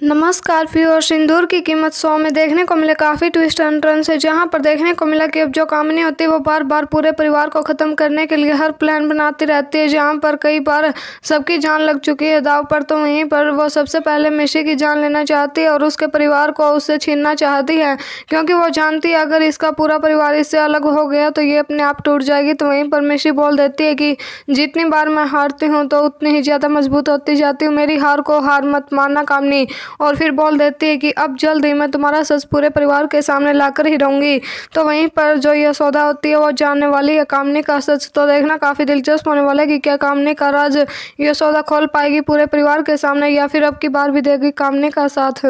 नमस्कार और सिंदूर की कीमत सौ में देखने को मिले काफ़ी ट्विस्ट एंड टर्न से, जहाँ पर देखने को मिला कि अब जो कामनी होती है वो बार बार पूरे परिवार को ख़त्म करने के लिए हर प्लान बनाती रहती है, जहाँ पर कई बार सबकी जान लग चुकी है। दाव पर तो वहीं पर वो सबसे पहले मिशी की जान लेना चाहती है और उसके परिवार को उससे छीनना चाहती है, क्योंकि वो जानती है, अगर इसका पूरा परिवार इससे अलग हो गया तो ये अपने आप टूट जाएगी। तो वहीं पर मिशी बोल देती है कि, जितनी बार मैं हारती हूँ तो उतनी ही ज़्यादा मज़बूत होती जाती हूँ। मेरी हार को हार मत मानना कामनी और फिर बोल देती है कि अब जल्द ही मैं तुम्हारा सच पूरे परिवार के सामने लाकर ही रहूँगी। तो वहीं पर जो यह सौदा होती है वो जानने वाली है कामनी का सच तो देखना काफ़ी दिलचस्प होने वाला है कि क्या कामनी का राज यह सौदा खोल पाएगी पूरे परिवार के सामने या फिर अब की बार भी देगी कामनी का साथ।